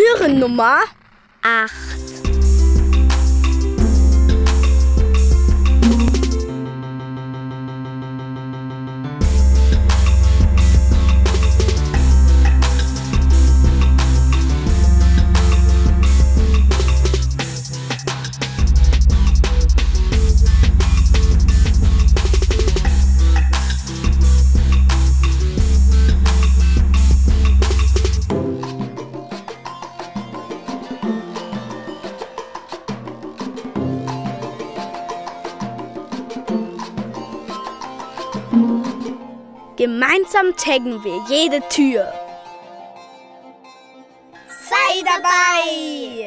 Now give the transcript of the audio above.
Türennummer 8. Gemeinsam taggen wir jede Tür. Sei dabei!